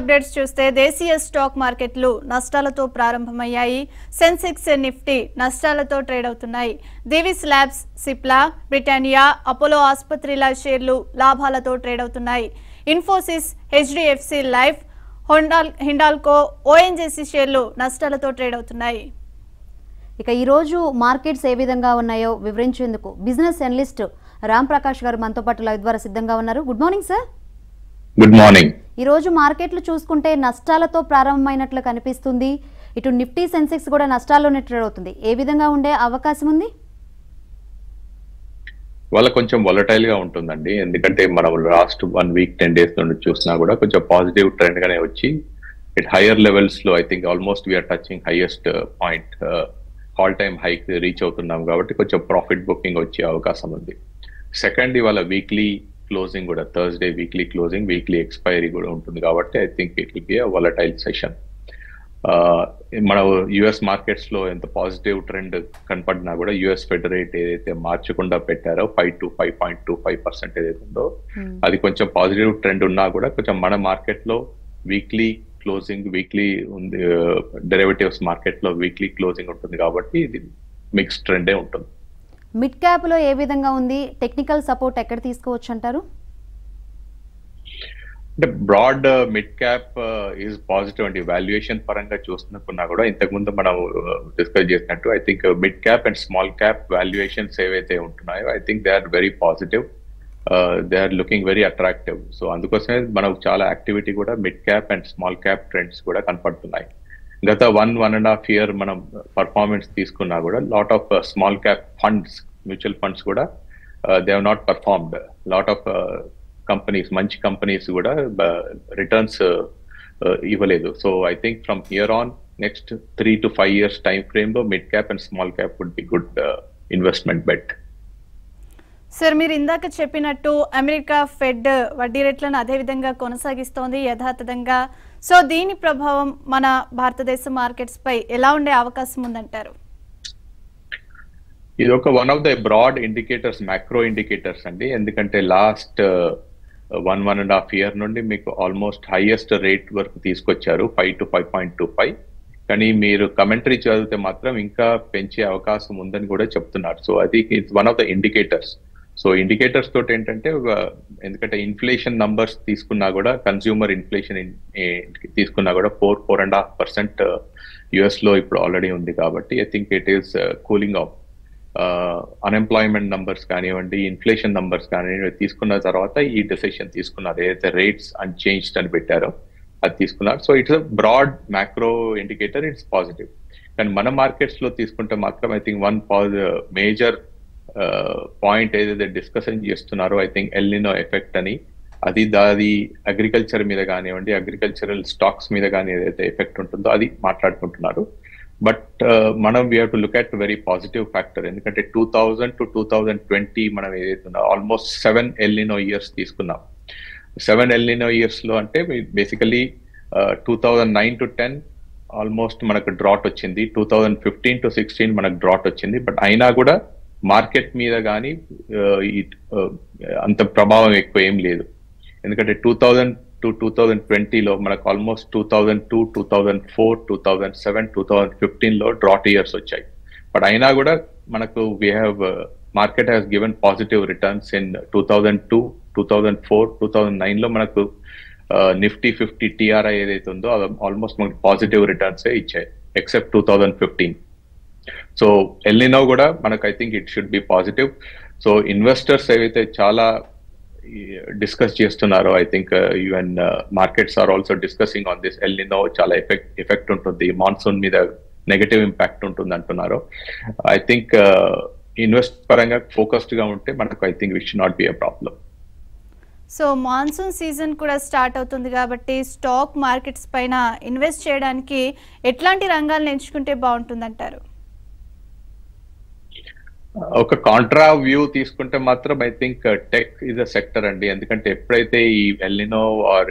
Updates చూస్తే దేశీయ stock మార్కెట్లు నష్టాలతో ప్రారంభమయ్యాయి. సెన్సెక్స్ నిఫ్టీ నష్టాలతో ట్రేడ్ అవుతున్నాయి. Divi's labs Cipla Britannia Apollo ఆసుపత్రిల షేర్లు లాభాలతో ట్రేడ్ అవుతున్నాయి. ఇన్ఫోసిస్ హెచ్డిఎఫ్సి లైఫ్ హొండాల్ హిండాల్కో ఓఎన్జీసీ షేర్లు నష్టాలతో ట్రేడ్ అవుతున్నాయి. ఇక ఈరోజు మార్కెట్స్ ఏ విధంగా ఉన్నాయో వివరించేందుకు బిజినెస్ అనలిస్ట్ రామ్ ప్రకాష్ గారు మనతో పాటు లైవ్ ద్వారా సిద్ధంగా ఉన్నారు. Good morning sir. Good morning. ఈ రోజు మార్కెట్లు చూసుకుంటే నష్టాలతో ప్రారంభమైనట్లు కనిపిస్తుంది. ఇటు నిఫ్టీ సెన్సెక్స్ కూడా నష్టాల్లోనే ట్రేడ్ అవుతుంది. ఏ విధంగా ఉండే అవకాశం ఉంది? వాళ్ళ కొంచెం వొలటైల్గా ఉంటుందండి. ఎందుకంటే మనం last one week ten days నుండి చూసినా కూడా కొంచెం పాజిటివ్ ట్రెండ్ గానే వచ్చి ఇట్ హైయర్ లెవెల్స్లో I think almost we are touching highest point all time hike reach అవుతున్నాం కాబట్టి కొంచెం ప్రాఫిట్ బుకింగ్ వచ్చే అవకాశం ఉంది. సెకండ్ ఇవాళ వీక్లీ క్లోజింగ్ కూడా Thursday weekly closing weekly expiry కూడా ఉంటుంది కాబట్టి I think it will be a volatile session మన యుఎస్ మార్కెట్స్లో ఎంత పాజిటివ్ ట్రెండ్ కనపడినా కూడా యుఎస్ ఫెడ్ రేట్ ఏదైతే మార్చకుండా పెట్టారో five to five point two five percent ఏదైతే ఉందో అది కొంచెం పాజిటివ్ ట్రెండ్ ఉన్నా కూడా కొంచెం మన మార్కెట్లో వీక్లీ క్లోజింగ్ వీక్లీ ఉంది డెరివేటివ్స్ మార్కెట్లో వీక్లీ క్లోజింగ్ ఉంటుంది కాబట్టి ఇది మిక్స్ ట్రెండే ఉంటుంది. మిడ్ క్యాప్లో ఏ విధంగా ఉంది? టెక్నికల్ సపోర్ట్ ఎక్కడ తీసుకోవచ్చు అంటారు అంటే broad uh, mid cap uh, is positive అండి. వాల్యుయేషన్ పరంగా చూస్తున్నప్పుడు కూడా ఇంతకుముందు మనం uh, డిస్కస్ చేసినట్టు I think mid cap and small cap valuations ఏవైతే ఉంటున్నాయో I think they are very positive they are looking very attractive so అందుకోసమే మనకు చాలా యాక్టివిటీ కూడా mid cap and small cap trends కూడా కనపడుతున్నాయి. గత one one and half year మనం performance తీసుకున్నా కూడా lot of small cap funds mutual funds కూడా they have not performed lot of companies మంచి కంపెనీస్ కూడా రిటర్న్స్ ఇవ్వలేదు. So I think from here on next three to five years time ఫ్రేమ్లో mid cap and small cap would be good investment bet sir మీరు ఇందాక చెప్పినట్టు America fed వడ్డీ రేట్లను అదే విధంగా కొనసాగిస్తోంది. యథాతథంగా సో దీని ప్రభావం మన భారతదేశ మార్కెట్స్ పై ఎలా ఉండే అవకాశం ఉందంటారు? ఇది ఒక one of the broad indicators macro indicators అండి. ఎందుకంటే last one one and half year నుండి మీకు ఆల్మోస్ట్ హైయెస్ట్ రేట్ వరకు తీసుకొచ్చారు five to five point two five కానీ మీరు కమెంటరీ చదివితే మాత్రం ఇంకా పెంచే అవకాశం ఉందని కూడా చెప్తున్నారు. సో అది it's one of the indicators so indicators తోటి ఏంటంటే ఎందుకంటే ఇన్ఫ్లేషన్ నంబర్స్ తీసుకున్నా కూడా కన్స్యూమర్ ఇన్ఫ్లేషన్ తీసుకున్నా కూడా four four and half percent యుఎస్లో ఇప్పుడు ఆల్రెడీ ఉంది కాబట్టి I think it is cooling off unemployment numbers కానివ్వండి ఇన్ఫ్లేషన్ నంబర్స్ కానివ్వండి తీసుకున్న తర్వాత ఈ డెసిషన్ తీసుకున్నారు. ఏదైతే రేట్స్ అన్చేంజ్డ్ అని పెట్టారో అది తీసుకున్నారు. So it's broad macro indicator it's positive కానీ మన మార్కెట్స్లో తీసుకుంటే మాత్రం I think one major point ఏదైతే డిస్కషన్ చేస్తున్నారో I think El Nino effect అని అది దాది అగ్రికల్చర్ మీద కానివ్వండి అగ్రికల్చరల్ స్టాక్స్ మీద కానీ ఏదైతే ఎఫెక్ట్ ఉంటుందో అది మాట్లాడుకుంటున్నారు. బట్ మనం we to look at very positive factor ఎందుకంటే two thousand to two thousand twenty మనం ఏదైతే almost seven El Nino years తీసుకున్నాం. సెవెన్ ఎల్నినో ఇయర్స్లో అంటే basically two thousand nine to ten almost మనకు డ్రాట్ వచ్చింది. Two thousand fifteen to sixteen మనకు drought వచ్చింది. బట్ అయినా కూడా మార్కెట్ మీద కానీ అంత ప్రభావం ఎక్కువ ఏం లేదు ఎందుకంటే two thousand to two thousand ట్వంటీలో మనకు almost two thousand two two thousand four two thousand seven two thousand ఫిఫ్టీన్లో డ్రాట్ ఇయర్స్ వచ్చాయి బట్ అయినా కూడా మనకు we have market has given positive returns in two thousand two two thousand four two thousand నైన్లో మనకు Nifty fifty TRI ఏదైతే ఉందో అది ఆల్మోస్ట్ మనకు పాజిటివ్ రిటర్న్సే ఇచ్చాయి except two thousand fifteen so El Nino కూడా మనకు I think it should be positive. So investors ఏవైతే చాలా డిస్కస్ చేస్తున్నారో I think uh, even uh, markets are also discussing on this. El Nino చాలా effect effect ఉంటుంది. Monsoon మీద negative impact ఉంటుంది అంటున్నారు. ఐ థింక్ uh, ఇన్వెస్ట్ పరంగా ఫోకస్డ్గా ఉంటే మనకు I think which not be a problem. So monsoon season కూడా స్టార్ట్ అవుతుంది కాబట్టి స్టాక్ మార్కెట్స్ పైన ఇన్వెస్ట్ చేయడానికి ఎట్లాంటి రంగాలను ఎంచుకుంటే బాగుంటుందంటారు? ఒక కాంట్రా వ్యూ తీసుకుంటే మాత్రం I think tech is a sector అండి. ఎందుకంటే ఎప్పుడైతే ఈ ఎల్లినో ఆర్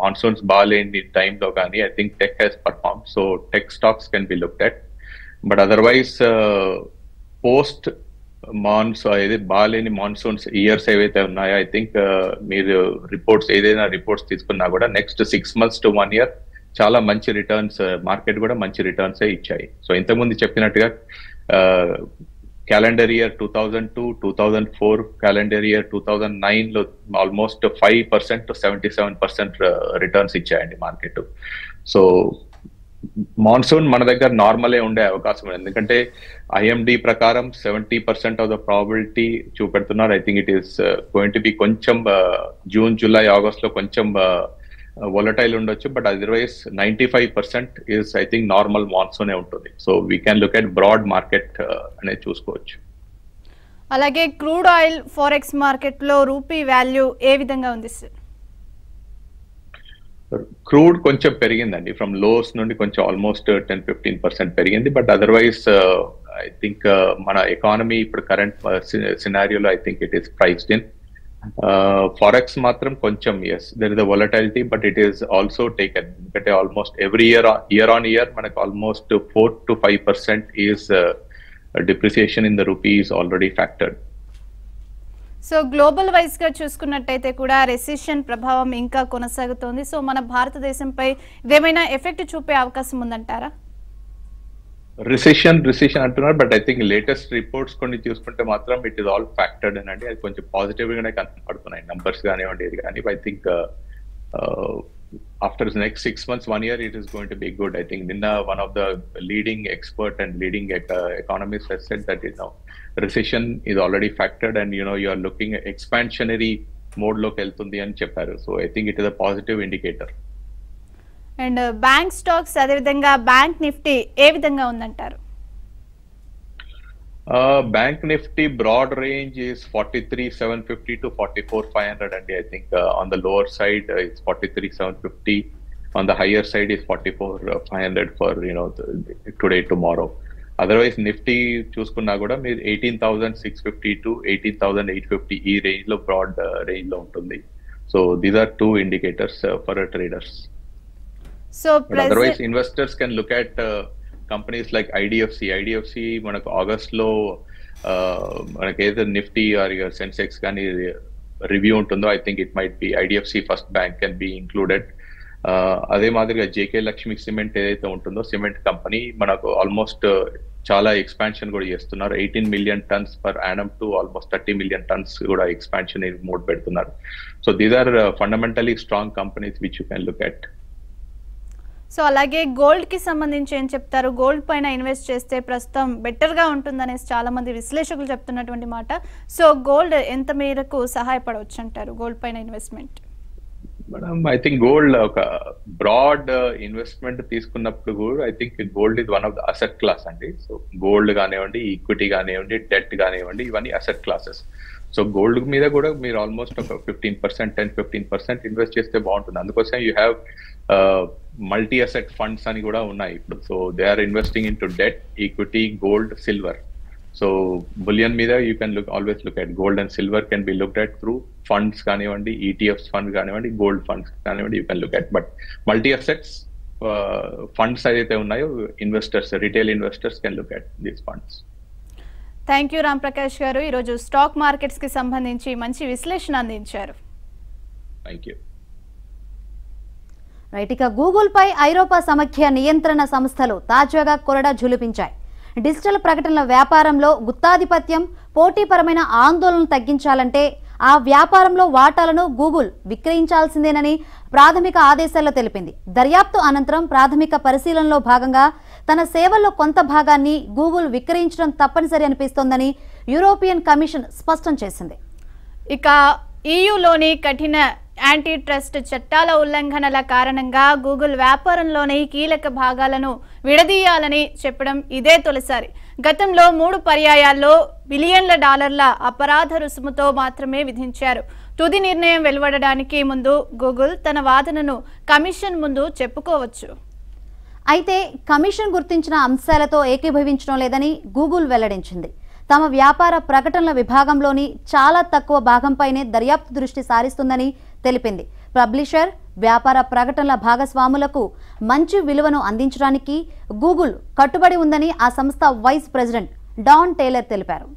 మాన్సూన్స్ బాగాలేని టైంలో కానీ I think tech has perform so tech stocks can be look at but otherwise post మాన్స్ ఏది బాగాలేని మాన్సూన్స్ ఇయర్స్ ఏవైతే ఉన్నాయో ఐ థింక్ uh, మీరు రిపోర్ట్స్ ఏదైనా రిపోర్ట్స్ తీసుకున్నా కూడా next six months to one year చాలా మంచి రిటర్న్స్ మార్కెట్ uh, కూడా మంచి రిటర్న్స్ ఇచ్చాయి. సో ఇంతకుముందు చెప్పినట్టుగా uh, calendar year two thousand two two thousand four calendar year two thousand నైన్లో almost five percent seventy seven percent returns ఇచ్చాయండి market. So monsoon మన దగ్గర నార్మలే ఉండే అవకాశం. ఉంది ఎందుకంటే ఐఎండి ప్రకారం seventy percent of the probability చూపెడుతున్నారు. I think it is going to be కొంచెం uh, జూన్ జూలై ఆగస్ట్లో కొంచెం uh, వొలటైల్ ఉండొచ్చు but otherwise ninety five percent is I think normal మాన్సూనే ఉంటుంది so we can look at broad market అనేది చూసుకోవచ్చు. అలాగే crude oil forex మార్కెట్లో rupee value ఏ విధంగా ఉంది సార్ క్రూడ్ కొంచెం పెరిగిందండి. ఫ్రమ్ లోస్ నుండి కొంచెం ఆల్మోస్ట్ టెన్ ఫిఫ్టీన్ పర్సెంట్ పెరిగింది. బట్ అదర్వైజ్ ఐ థింక్ మన ఎకానమీ ఇప్పుడు current సినారియోలో I think it is priced in forex మాత్రం కొంచెం as there is the volatility but it is also taken ఎందుకంటే almost every year year on year మనకు almost four to five percent is depreciation in the rupee is already factored so global వైజ్గా చూసుకున్నట్టయితే కూడా recession ప్రభావం ఇంకా కొనసాగుతోంది. So మన భారతదేశంపై ఇదేమైనా ఎఫెక్ట్ చూపే అవకాశం ఉందంటారా? రిసెషన్ రిసెషన్ అంటున్నారు but I think latest reports కొన్ని చూసుకుంటే మాత్రం ఇట్ ఇస్ ఆల్ ఫ్యాక్టర్డ్ అని అది కొంచెం పాజిటివ్ గానే కనపడుతున్నాయి. నంబర్స్ కానివ్వండి ఇది కానీ I think after next six months one year it is going to be good I think నిన్న one of the leading expert and leading economist has said that is now recession is already factored and you know you are looking expansionary మోడ్లోకి వెళ్తుంది అని చెప్పారు. So I think it is a positive indicator and bank stocks అదేవిధంగా bank Nifty ఏ విధంగా ఉందంటారు? Bank Nifty broad range is 43 750 to 44 500 and i think uh, on the lower side uh, it's 43 750 on the higher side is 44 uh, 500 for you know the, today tomorrow otherwise Nifty చూసుకున్నా కూడా మీరు eighteen thousand six fifty to eighteen thousand eight fifty ఈ రేంజ్లో broad range uh, లో ఉంటుంది. So these are two indicators for traders so investors can look at uh, companies like IDFC. IDFC మనకు ఆగస్ట్లో uh, మనకి ఏదైతే నిఫ్టీ ఆర్ సెన్సెక్స్ కానీ review ఉంటుందో I think it might be IDFC first bank can be included అదే మాదిరిగా JK Lakshmi cement ఏదైతే ఉంటుందో సిమెంట్ కంపెనీ మనకు ఆల్మోస్ట్ చాలా ఎక్స్పాన్షన్ కూడా చేస్తున్నారు. Eighteen million tons per annum to almost thirty million tons కూడా ఎక్స్పాన్షన్ మోడ్ పెడుతున్నారు. So these are fundamentally strong companies which you can look at so అలాగే గోల్డ్కి సంబంధించి ఏం చెప్తారు? గోల్డ్ పైన ఇన్వెస్ట్ చేస్తే ప్రస్తుతం బెటర్గా ఉంటుందనేసి చాలా మంది విశ్లేషకులు చెప్తున్నటువంటి మాట. సో గోల్డ్ ఎంత మేరకు సహాయపడవచ్చు అంటారు? గోల్డ్ పైన investment. Madam I think gold ఒక బ్రాడ్ ఇన్వెస్ట్మెంట్ తీసుకున్నప్పుడు కూడా ఐ థింక్ గోల్డ్ ఇది one of the asset class అండి. సో గోల్డ్ కానివ్వండి ఈక్విటీ కానివ్వండి డెట్ కానివ్వండి ఇవన్నీ అసెట్ క్లాసెస్. సో గోల్డ్ మీద కూడా మీరు ఆల్మోస్ట్ ఒక fifteen percent ten fifteen percent invest చేస్తే బాగుంటుంది. అందుకోసం you have multi asset funds అని కూడా ఉన్నాయి ఇప్పుడు. So they are investing in to debt equity gold silver. So bullion మీద you can look always look at gold and silver can be look at through funds కానివ్వండి ETFs fund కానివ్వండి gold funds కానివ్వండి you can look at but multi assets funds ఏదైతే ఉన్నాయో investors retail investors can look at these funds. Thank you Ram Prakash garu. ఈరోజు stock మార్కెట్స్కి సంబంధించి మంచి విశ్లేషణ అందించారు. థ్యాంక్ యూ రైట్ ఇక గూగుల్ పై ఐరోపా సమాఖ్య నియంత్రణ సంస్థలు తాజాగా కొరడా జులిపించాయి డిజిటల్ ప్రకటనల వ్యాపారంలో గుత్తాధిపత్యం పోటీపరమైన ఆందోళనలు తగ్గించాలంటే ఆ వ్యాపారంలో వాటాలను గూగుల్ విక్రయించాల్సిందేనని ప్రాథమిక ఆదేశాల్లో తెలిపింది. దర్యాప్తు అనంతరం ప్రాథమిక పరిశీలనలో భాగంగా తన సేవల్లో కొంత భాగాన్ని గూగుల్ విక్రయించడం తప్పనిసరి అనిపిస్తోందని యూరోపియన్ కమిషన్ స్పష్టం చేసింది. ఇక ఈయూలోని కఠిన యాంటీ ట్రస్ట్ చట్టాల ఉల్లంఘనల కారణంగా గూగుల్ వ్యాపారంలోని కీలక భాగాలను విడదీయాలని చెప్పడం ఇదే తొలిసారి. గతంలో మూడు పర్యాయాల్లో బిలియన్ల డాలర్ల అపరాధ రుసుముతో మాత్రమే విధించారు. తుది నిర్ణయం వెలువడడానికి ముందు గూగుల్ తన వాదనను కమిషన్ ముందు చెప్పుకోవచ్చు. అయితే కమిషన్ గుర్తించిన అంశాలతో ఏకీభవించడం లేదని గూగుల్ వెల్లడించింది. తమ వ్యాపార ప్రకటనల విభాగంలోని చాలా తక్కువ భాగంపైనే దర్యాప్తు దృష్టి సారిస్తుందని తెలిపింది. పబ్లిషర్ వ్యాపార ప్రకటనల భాగస్వాములకు మంచి విలువను అందించడానికి గూగుల్ కట్టుబడి ఉందని ఆ సంస్థ వైస్ ప్రెసిడెంట్ డాన్ టేలర్ తెలిపారు.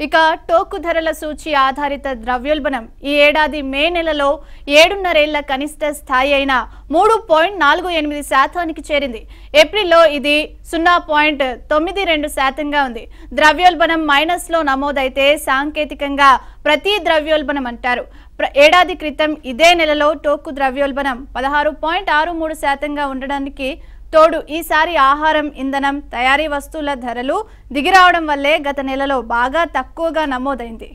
ఇక టోకు ధరల సూచి ఆధారిత ద్రవ్యోల్బణం ఈ ఏడాది మే నెలలో ఏడున్నరేళ్ళ కనిష్ట స్థాయి అయిన మూడు పాయింట్ నాలుగు ఎనిమిది శాతానికి చేరింది. ఏప్రిల్లో ఇది సున్నా పాయింట్ తొమ్మిది రెండు శాతంగా ఉంది. ద్రవ్యోల్బణం మైనస్లో నమోదైతే సాంకేతికంగా ప్రతి ద్రవ్యోల్బణం అంటారు. ప్ర- ఏడాది క్రితం ఇదే నెలలో టోకు ద్రవ్యోల్బణం పదహారు పాయింట్ ఆరు మూడు శాతంగా ఉండడానికి తోడు ఈసారి ఆహారం ఇంధనం తయారీ వస్తువుల ధరలు దిగిరావడం వల్లే గత నెలలో బాగా తక్కువగా నమోదైంది.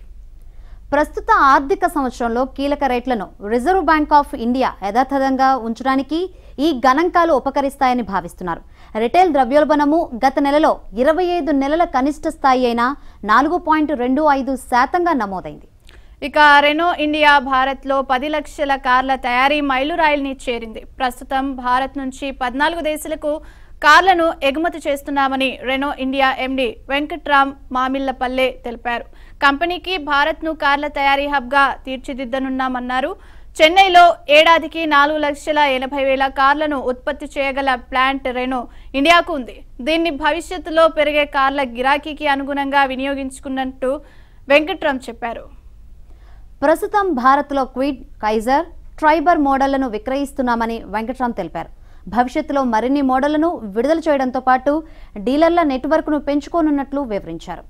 ప్రస్తుత ఆర్థిక సంవత్సరంలో కీలక రేట్లను రిజర్వ్ బ్యాంక్ ఆఫ్ ఇండియా యథాతథంగా ఉంచడానికి ఈ గణాంకాలు ఉపకరిస్తాయని భావిస్తున్నారు. రిటైల్ ద్రవ్యోల్బణము గత నెలలో ఇరవై ఐదు నెలల కనిష్ట స్థాయి అయిన నాలుగు పాయింట్ రెండు ఐదు శాతంగా నమోదైంది. ఇక రెనో ఇండియా భారత్లో పది లక్షల కార్ల తయారీ మైలురాయిల్ని చేరింది. ప్రస్తుతం భారత్ నుంచి పద్నాలుగు దేశాలకు కార్లను ఎగుమతి చేస్తున్నామని Renault India MD Venkatram Mamillapalle తెలిపారు. కంపెనీకి భారత్ను కార్ల తయారీ హబ్గా తీర్చిదిద్దనున్నామన్నారు. చెన్నైలో ఏడాదికి నాలుగు లక్షల ఎనభై వేల కార్లను ఉత్పత్తి చేయగల ప్లాంట్ రెనో ఇండియాకు ఉంది. దీన్ని భవిష్యత్తులో పెరిగే కార్ల గిరాకీకి అనుగుణంగా వినియోగించుకున్నట్టు వెంకట్రామ్ చెప్పారు. ప్రస్తుతం భారత్లో క్విడ్ కైజర్ ట్రైబర్ మోడళ్ళను విక్రయిస్తున్నామని వెంకట్రామ్ తెలిపారు. భవిష్యత్తులో మరిన్ని మోడళ్ళను విడుదల చేయడంతో పాటు డీలర్ల నెట్వర్క్ను పెంచుకోనున్నట్లు వివరించారు.